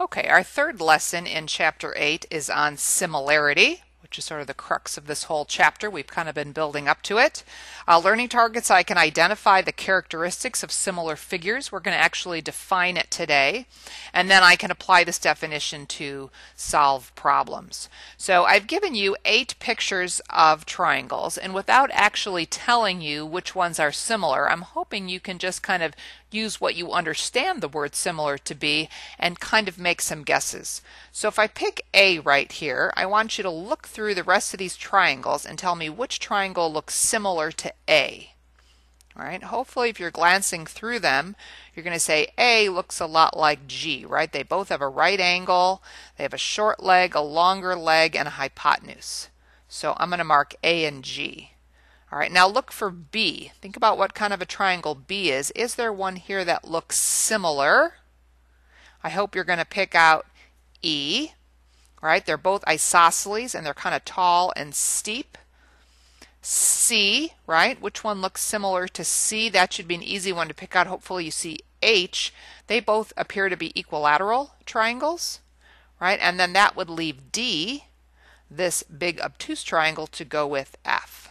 Okay, our third lesson in chapter 8 is on similarity which is sort of the crux of this whole chapter. We've kind of been building up to it. Uh, learning targets, I can identify the characteristics of similar figures. We're going to actually define it today, and then I can apply this definition to solve problems. So I've given you eight pictures of triangles, and without actually telling you which ones are similar, I'm hoping you can just kind of use what you understand the word similar to be and kind of make some guesses. So if I pick A right here, I want you to look through the rest of these triangles and tell me which triangle looks similar to A. All right, hopefully if you're glancing through them, you're going to say A looks a lot like G, right? They both have a right angle, they have a short leg, a longer leg, and a hypotenuse. So I'm going to mark A and G. All right, now look for B. Think about what kind of a triangle B is. Is there one here that looks similar? I hope you're going to pick out E. Right, they're both isosceles and they're kind of tall and steep. C, right, which one looks similar to C? That should be an easy one to pick out. Hopefully you see H. They both appear to be equilateral triangles, right? And then that would leave D, this big obtuse triangle, to go with F.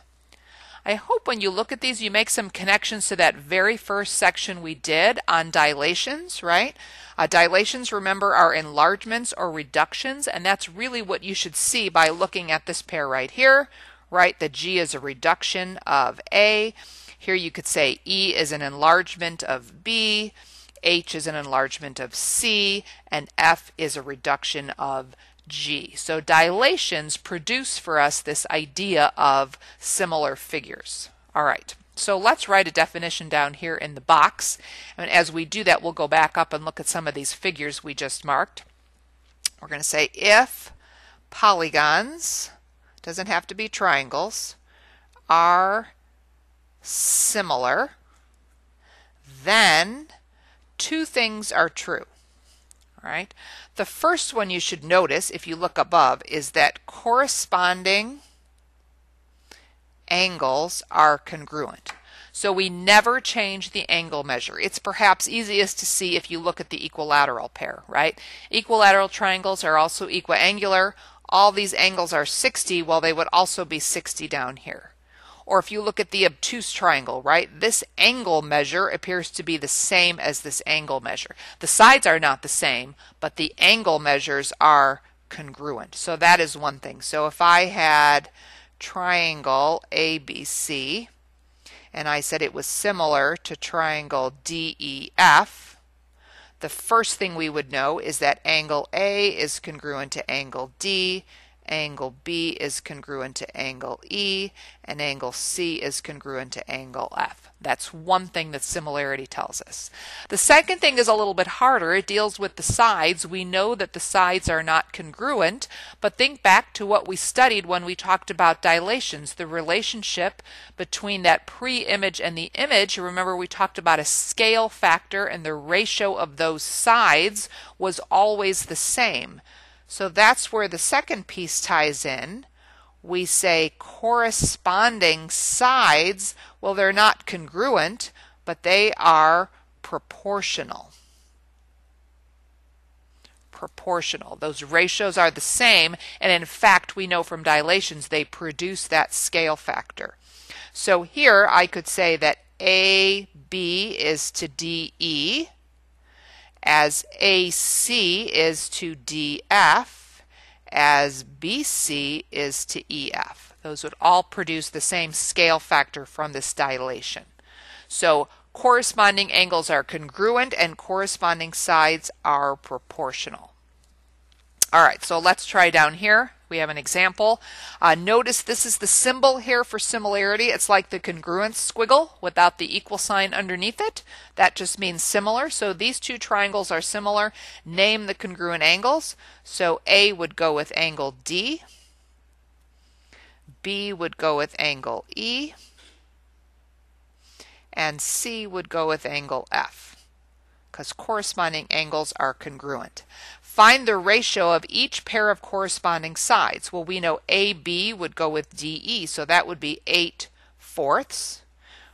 I hope when you look at these, you make some connections to that very first section we did on dilations, right? Uh, dilations, remember, are enlargements or reductions, and that's really what you should see by looking at this pair right here, right? The G is a reduction of A. Here you could say E is an enlargement of B, H is an enlargement of C, and F is a reduction of G. So dilations produce for us this idea of similar figures. All right. So let's write a definition down here in the box. And as we do that, we'll go back up and look at some of these figures we just marked. We're going to say if polygons, doesn't have to be triangles, are similar, then two things are true. All right. The first one you should notice if you look above is that corresponding angles are congruent. So we never change the angle measure. It's perhaps easiest to see if you look at the equilateral pair, right? Equilateral triangles are also equiangular. All these angles are 60, while they would also be 60 down here. Or if you look at the obtuse triangle, right, this angle measure appears to be the same as this angle measure. The sides are not the same, but the angle measures are congruent. So that is one thing. So if I had triangle ABC, and I said it was similar to triangle DEF, the first thing we would know is that angle A is congruent to angle D angle B is congruent to angle E, and angle C is congruent to angle F. That's one thing that similarity tells us. The second thing is a little bit harder. It deals with the sides. We know that the sides are not congruent, but think back to what we studied when we talked about dilations, the relationship between that pre-image and the image. Remember we talked about a scale factor and the ratio of those sides was always the same. So that's where the second piece ties in. We say corresponding sides, well, they're not congruent, but they are proportional. Proportional. Those ratios are the same, and in fact, we know from dilations they produce that scale factor. So here I could say that AB is to DE, as AC is to DF, as BC is to EF. Those would all produce the same scale factor from this dilation. So corresponding angles are congruent and corresponding sides are proportional. All right, so let's try down here. We have an example. Uh, notice this is the symbol here for similarity. It's like the congruence squiggle without the equal sign underneath it. That just means similar. So these two triangles are similar. Name the congruent angles. So A would go with angle D. B would go with angle E. And C would go with angle F because corresponding angles are congruent. Find the ratio of each pair of corresponding sides. Well, we know AB would go with DE, so that would be 8 fourths,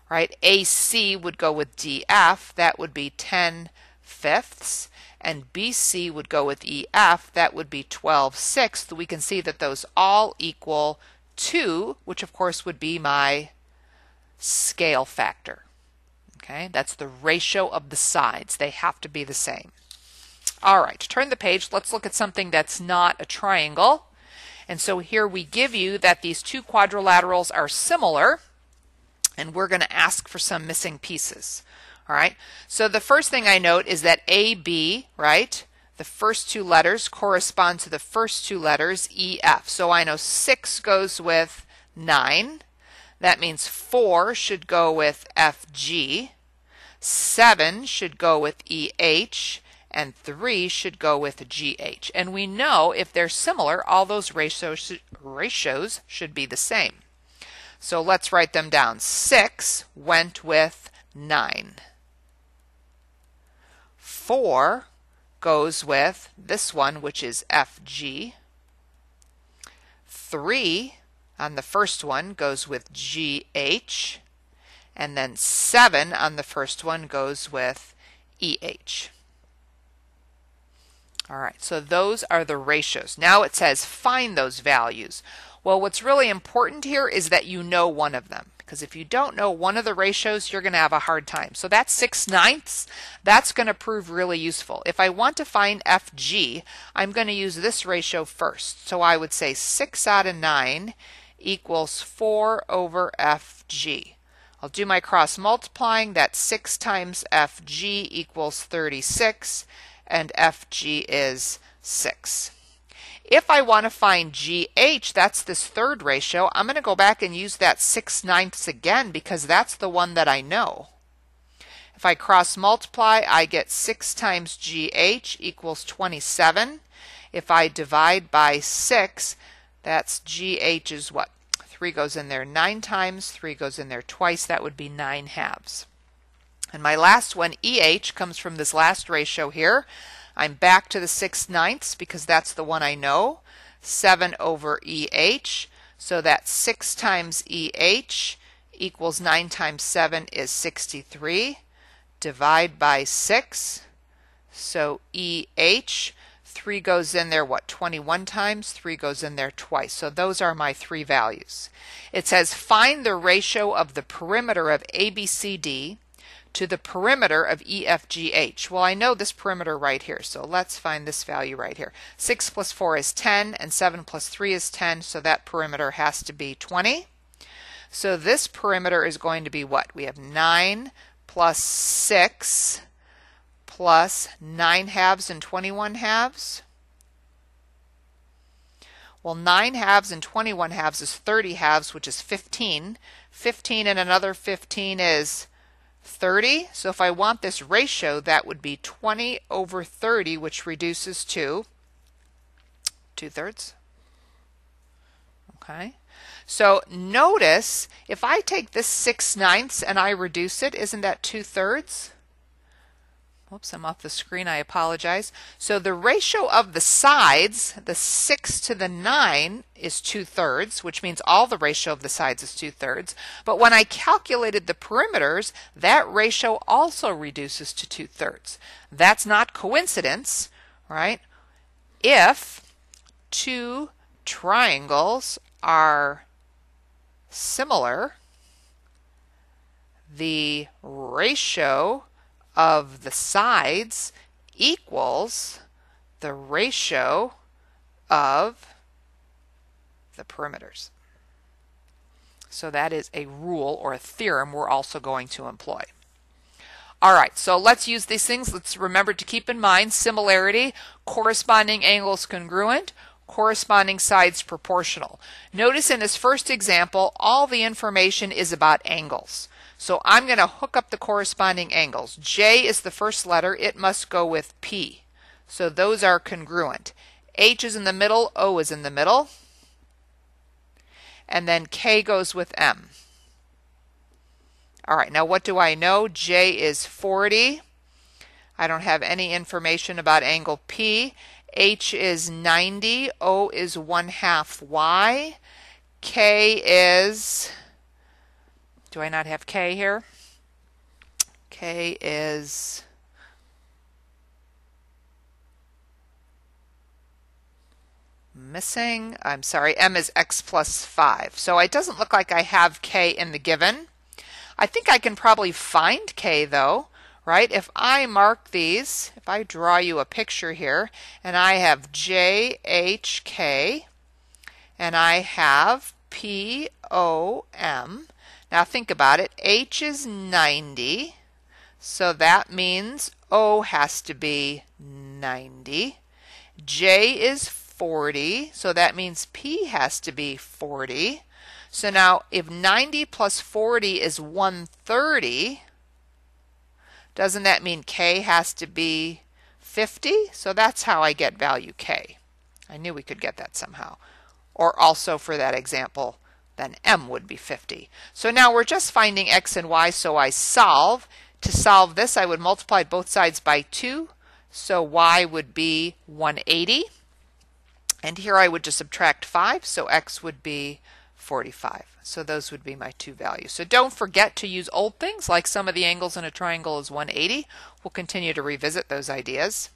right? AC would go with DF, that would be 10 fifths, and BC would go with EF, that would be 12 sixths. We can see that those all equal 2, which of course would be my scale factor. Okay, that's the ratio of the sides. They have to be the same. All right, turn the page. Let's look at something that's not a triangle. And so here we give you that these two quadrilaterals are similar, and we're going to ask for some missing pieces. All right, so the first thing I note is that AB, right, the first two letters correspond to the first two letters EF. So I know 6 goes with 9. That means 4 should go with FG. 7 should go with EH and 3 should go with GH. And we know if they're similar, all those ratios, ratios should be the same. So let's write them down. 6 went with 9. 4 goes with this one, which is FG. 3 on the first one goes with GH and then 7 on the first one goes with EH. All right, so those are the ratios. Now it says find those values. Well, what's really important here is that you know one of them because if you don't know one of the ratios, you're going to have a hard time. So that's 6 ninths. That's going to prove really useful. If I want to find FG, I'm going to use this ratio first. So I would say 6 out of 9 equals 4 over FG. I'll do my cross multiplying. That's 6 times FG equals 36, and FG is 6. If I want to find GH, that's this third ratio, I'm going to go back and use that 6 ninths again because that's the one that I know. If I cross multiply, I get 6 times GH equals 27. If I divide by 6, that's GH is what? 3 goes in there 9 times, 3 goes in there twice, that would be 9 halves. And my last one, EH, comes from this last ratio here. I'm back to the 6 ninths because that's the one I know. 7 over EH, so that 6 times EH equals 9 times 7 is 63. Divide by 6, so EH 3 goes in there, what, 21 times? 3 goes in there twice. So those are my three values. It says find the ratio of the perimeter of ABCD to the perimeter of EFGH. Well, I know this perimeter right here, so let's find this value right here. 6 plus 4 is 10, and 7 plus 3 is 10, so that perimeter has to be 20. So this perimeter is going to be what? We have 9 plus 6 plus 9 halves and 21 halves? Well, 9 halves and 21 halves is 30 halves, which is 15. 15 and another 15 is 30. So if I want this ratio, that would be 20 over 30, which reduces to 2 thirds. Okay. So notice if I take this 6 ninths and I reduce it, isn't that 2 thirds? Whoops, I'm off the screen. I apologize. So the ratio of the sides, the 6 to the 9, is 2 thirds, which means all the ratio of the sides is 2 thirds. But when I calculated the perimeters, that ratio also reduces to 2 thirds. That's not coincidence, right? If two triangles are similar, the ratio of the sides equals the ratio of the perimeters. So that is a rule or a theorem we're also going to employ. All right, so let's use these things. Let's remember to keep in mind similarity, corresponding angles congruent, corresponding sides proportional. Notice in this first example, all the information is about angles. So I'm going to hook up the corresponding angles. J is the first letter. It must go with P. So those are congruent. H is in the middle. O is in the middle. And then K goes with M. All right, now what do I know? J is 40. I don't have any information about angle P. H is 90. O is 1 half Y. K is do I not have K here? K is missing. I'm sorry, M is X plus 5. So it doesn't look like I have K in the given. I think I can probably find K though, right? If I mark these, if I draw you a picture here, and I have J, H, K, and I have P, O, M, now think about it. h is 90, so that means o has to be 90. j is 40, so that means P has to be 40. So now if 90 plus 40 is 130, doesn't that mean K has to be 50? So that's how I get value K. I knew we could get that somehow. Or also for that example, then M would be 50. So now we're just finding X and Y, so I solve. To solve this, I would multiply both sides by 2, so Y would be 180. And here I would just subtract 5, so x would be 45. So those would be my two values. So don't forget to use old things like sum of the angles in a triangle is 180. We'll continue to revisit those ideas.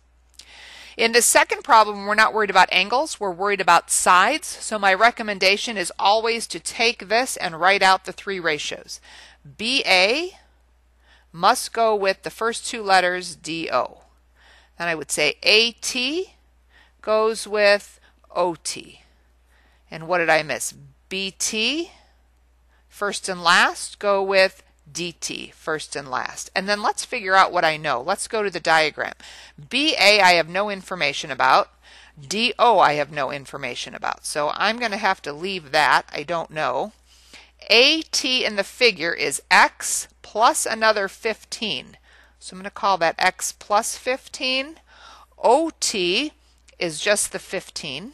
In the second problem, we're not worried about angles, we're worried about sides. So my recommendation is always to take this and write out the three ratios. BA must go with the first two letters DO. Then I would say AT goes with OT. And what did I miss? BT, first and last, go with DT, first and last. And then let's figure out what I know. Let's go to the diagram. BA I have no information about. DO I have no information about. So I'm going to have to leave that. I don't know. AT in the figure is X plus another 15. So I'm going to call that X plus 15. OT is just the 15.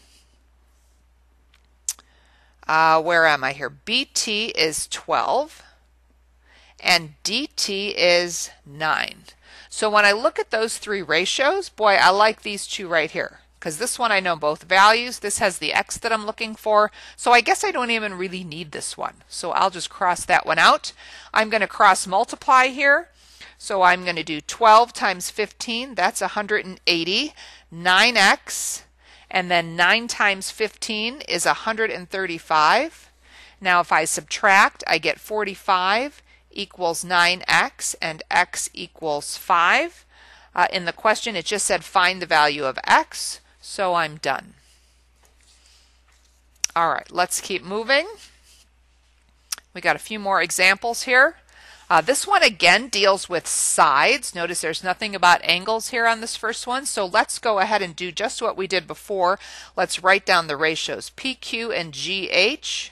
Uh, where am I here? BT is 12 and DT is 9. So when I look at those three ratios, boy, I like these two right here because this one I know both values. This has the x that I'm looking for. So I guess I don't even really need this one. So I'll just cross that one out. I'm going to cross multiply here. So I'm going to do 12 times 15. That's 180. 9x and then 9 times 15 is 135. Now if I subtract, I get 45 equals 9x and x equals 5. Uh, in the question, it just said find the value of x, so I'm done. All right, let's keep moving. We got a few more examples here. Uh, this one again deals with sides. Notice there's nothing about angles here on this first one. So let's go ahead and do just what we did before. Let's write down the ratios. PQ and GH.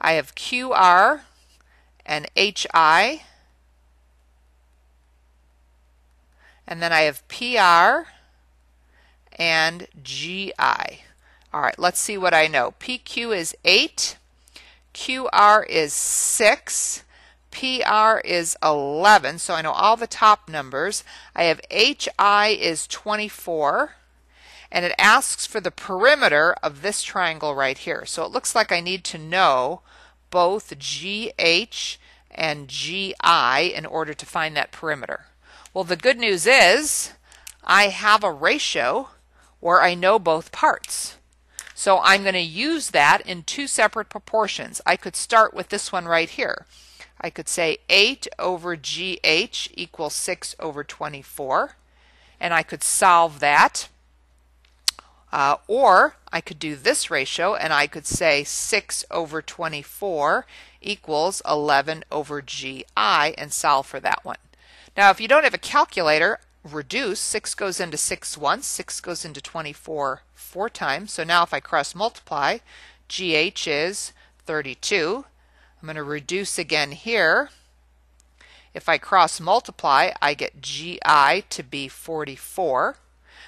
I have QR and HI. And then I have PR and GI. All right, let's see what I know. PQ is 8. QR is 6. PR is 11, so I know all the top numbers. I have HI is 24, and it asks for the perimeter of this triangle right here. So it looks like I need to know both GH and GI in order to find that perimeter. Well, the good news is I have a ratio where I know both parts. So I'm going to use that in two separate proportions. I could start with this one right here. I could say 8 over GH equals 6 over 24. And I could solve that. Uh, or I could do this ratio and I could say 6 over 24 equals 11 over GI and solve for that one. Now if you don't have a calculator, reduce. 6 goes into 6 once, 6 goes into 24 four times. So now if I cross multiply, GH is 32. I'm going to reduce again here. If I cross multiply, I get GI to be 44.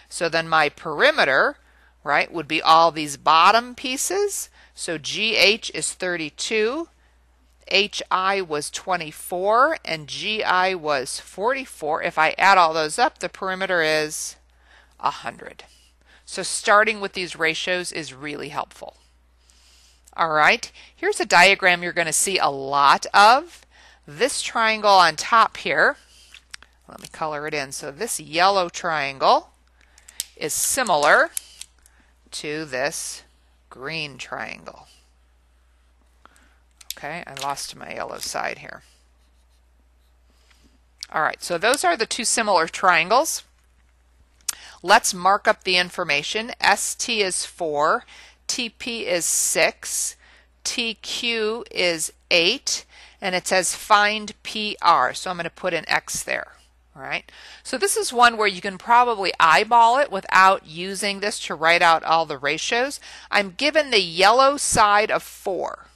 So then my perimeter, right, would be all these bottom pieces. So GH is 32, HI was 24 and GI was 44. If I add all those up, the perimeter is 100. So starting with these ratios is really helpful. All right, here's a diagram you're going to see a lot of. This triangle on top here, let me color it in. So this yellow triangle is similar to this green triangle. Okay, I lost my yellow side here. All right, so those are the two similar triangles. Let's mark up the information. ST is 4, TP is 6, TQ is 8, and it says find PR. So I'm going to put an X there. Right. So this is one where you can probably eyeball it without using this to write out all the ratios. I'm given the yellow side of 4.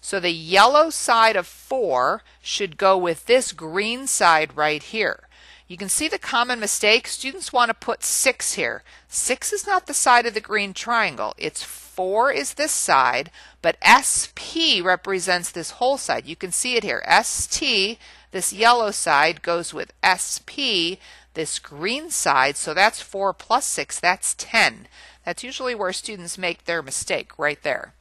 So the yellow side of 4 should go with this green side right here. You can see the common mistake. Students want to put 6 here. 6 is not the side of the green triangle. It's 4 is this side, but SP represents this whole side. You can see it here. ST, this yellow side, goes with SP, this green side. So that's 4 plus 6. That's 10. That's usually where students make their mistake, right there.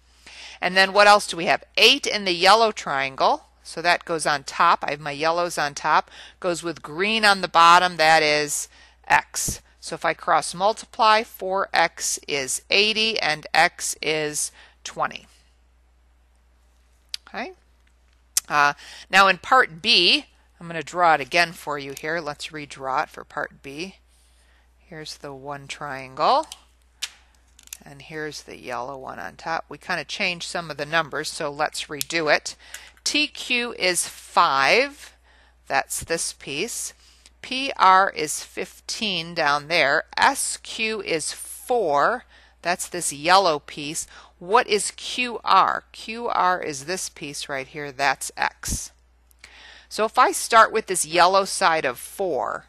And then what else do we have? 8 in the yellow triangle. So that goes on top. I have my yellows on top. Goes with green on the bottom. That is X. So if I cross multiply, 4x is 80 and x is 20. Okay. Uh, now in part B, I'm going to draw it again for you here. Let's redraw it for part B. Here's the one triangle. And here's the yellow one on top. We kind of changed some of the numbers, so let's redo it. TQ is 5. That's this piece. PR is 15 down there. SQ is 4. That's this yellow piece. What is QR? QR is this piece right here. That's X. So if I start with this yellow side of 4,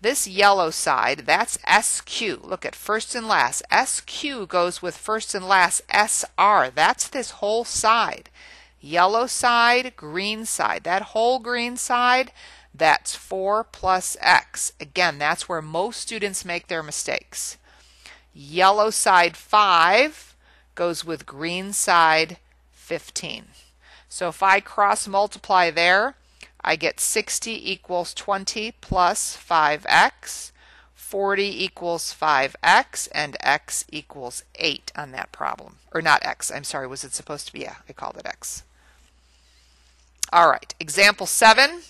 this yellow side, that's SQ. Look at first and last. SQ goes with first and last SR. That's this whole side. Yellow side, green side. That whole green side, that's 4 plus x. Again, that's where most students make their mistakes. Yellow side 5 goes with green side 15. So if I cross multiply there, I get 60 equals 20 plus 5x. 40 equals 5x and x equals 8 on that problem. Or not x, I'm sorry, was it supposed to be? Yeah, I called it x. All right, example 7.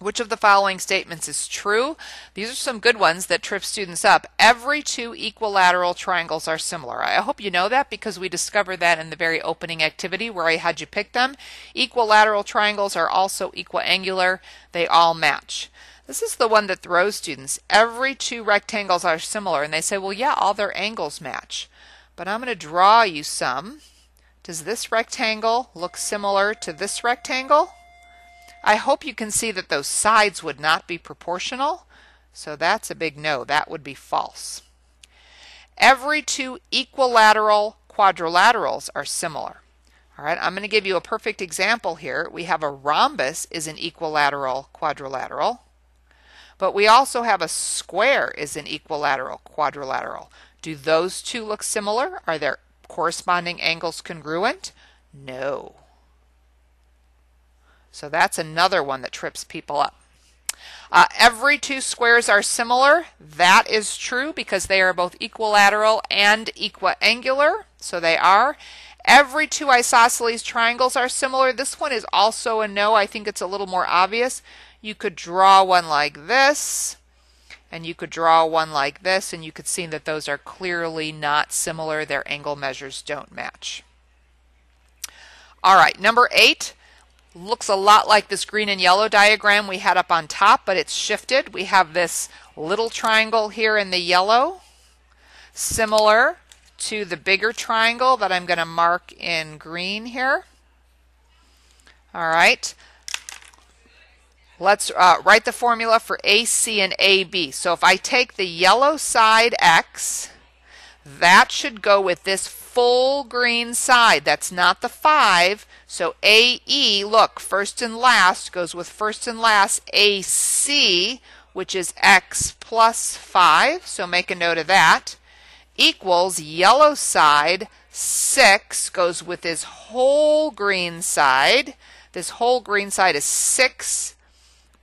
Which of the following statements is true? These are some good ones that trip students up. Every two equilateral triangles are similar. I hope you know that because we discovered that in the very opening activity where I had you pick them. Equilateral triangles are also equiangular. They all match. This is the one that throws students. Every two rectangles are similar and they say, well, yeah, all their angles match. But I'm going to draw you some. Does this rectangle look similar to this rectangle? I hope you can see that those sides would not be proportional. So that's a big no. That would be false. Every two equilateral quadrilaterals are similar. All right, I'm going to give you a perfect example here. We have a rhombus is an equilateral quadrilateral, but we also have a square is an equilateral quadrilateral. Do those two look similar? Are their corresponding angles congruent? No. So that's another one that trips people up. Uh, every two squares are similar. That is true because they are both equilateral and equiangular. So they are. Every two isosceles triangles are similar. This one is also a no. I think it's a little more obvious. You could draw one like this, and you could draw one like this, and you could see that those are clearly not similar. Their angle measures don't match. All right, number eight looks a lot like this green and yellow diagram we had up on top, but it's shifted. We have this little triangle here in the yellow, similar to the bigger triangle that I'm going to mark in green here. All right. Let's uh, write the formula for AC and AB. So if I take the yellow side X, that should go with this full green side. That's not the 5. So AE, look, first and last goes with first and last. AC, which is X plus 5. So make a note of that. Equals yellow side 6 goes with this whole green side. This whole green side is 6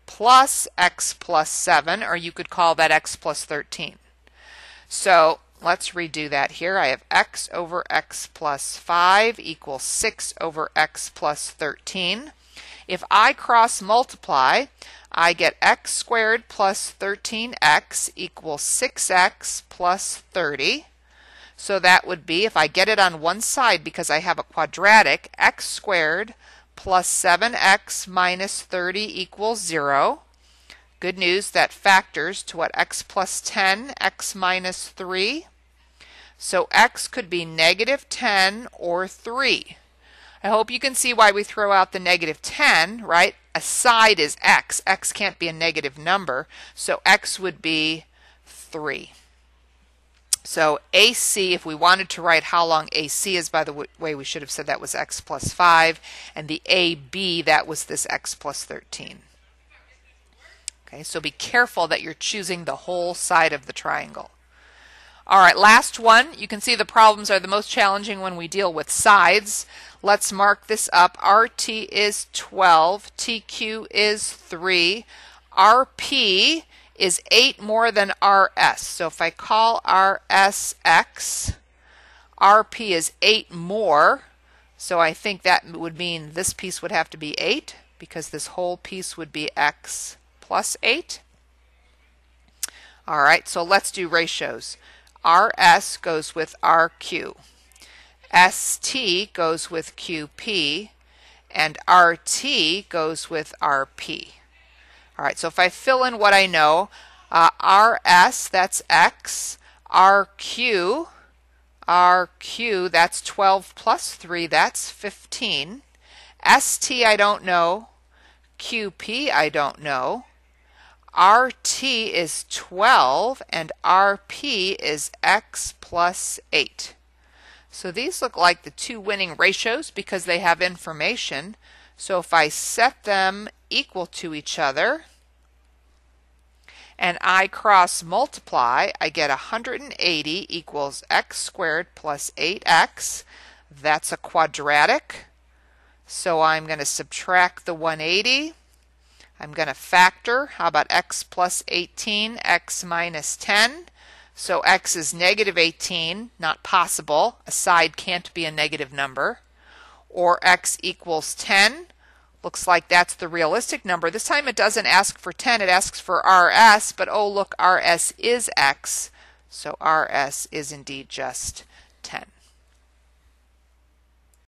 plus x plus 7, or you could call that x plus 13. So let's redo that here. I have x over x plus 5 equals 6 over x plus 13. If I cross multiply, I get x squared plus 13x equals 6x plus 30. So that would be, if I get it on one side because I have a quadratic, x squared plus 7x minus 30 equals 0. Good news, that factors to what x plus 10, x minus 3. So x could be negative 10 or 3. I hope you can see why we throw out the negative 10, right? A side is x. x can't be a negative number, so x would be 3. So AC, if we wanted to write how long AC is, by the way, we should have said that was x plus 5. And the AB, that was this x plus 13. Okay, so be careful that you're choosing the whole side of the triangle. All right, last one. You can see the problems are the most challenging when we deal with sides. Let's mark this up. RT is 12, TQ is 3, RP is 8 more than RS. So if I call RS X, RP is 8 more. So I think that would mean this piece would have to be 8 because this whole piece would be X plus 8. All right, so let's do ratios. RS goes with RQ. ST goes with QP. And RT goes with RP. All right, so if I fill in what I know, uh, RS, that's X. RQ, RQ, that's 12 plus 3, that's 15. ST, I don't know. QP, I don't know. RT is 12 and RP is X plus 8. So these look like the two winning ratios because they have information. So if I set them equal to each other and I cross multiply, I get 180 equals x squared plus 8x. That's a quadratic. So I'm going to subtract the 180. I'm going to factor. How about x plus 18, x minus 10? So x is negative 18, not possible. A side can't be a negative number. Or x equals 10. Looks like that's the realistic number. This time it doesn't ask for 10, it asks for rs, but oh look, rs is x. So rs is indeed just 10.